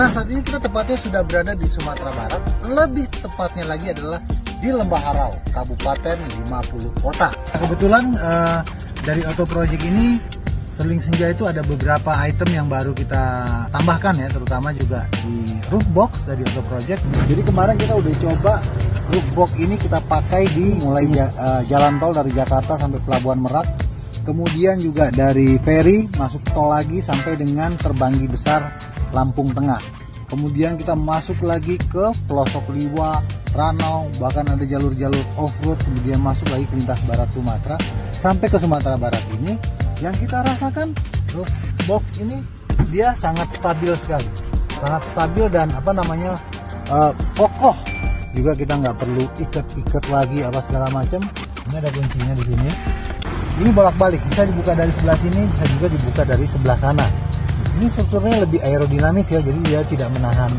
Nah saat ini kita tepatnya sudah berada di Sumatera Barat, lebih tepatnya lagi adalah di Lembah Harau, Kabupaten 50 Kota. Kebetulan uh, dari Auto Project ini Sterling Senja itu ada beberapa item yang baru kita tambahkan ya, terutama juga di roof box dari Auto Project. Jadi kemarin kita udah coba roof box ini kita pakai di mulai uh, jalan tol dari Jakarta sampai Pelabuhan Merak, kemudian juga dari ferry masuk tol lagi sampai dengan terbanggi besar Lampung Tengah. Kemudian kita masuk lagi ke pelosok Liwa, Ranau, bahkan ada jalur-jalur off-road, kemudian masuk lagi ke lintas barat Sumatera sampai ke Sumatera Barat ini. Yang kita rasakan tuh box ini dia sangat stabil sekali. Sangat stabil dan apa namanya uh, kokoh. Juga kita nggak perlu ikat-ikat lagi apa segala macam. Ini ada kuncinya di sini. Ini bolak-balik bisa dibuka dari sebelah sini bisa juga dibuka dari sebelah sana ini strukturnya lebih aerodinamis ya jadi dia tidak menahan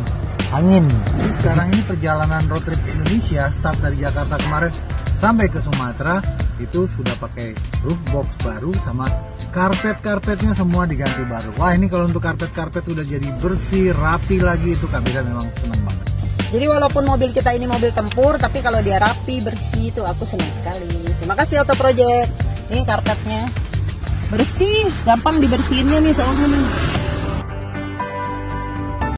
angin jadi sekarang ini perjalanan road trip Indonesia start dari Jakarta kemarin sampai ke Sumatera itu sudah pakai roof box baru sama karpet-karpetnya semua diganti baru. Wah ini kalau untuk karpet-karpet udah jadi bersih, rapi lagi itu Bida memang senang banget. Jadi walaupun mobil kita ini mobil tempur, tapi kalau dia rapi, bersih itu aku senang sekali. Terima kasih Auto Project. Ini karpetnya bersih, gampang dibersihinnya nih soalnya nih.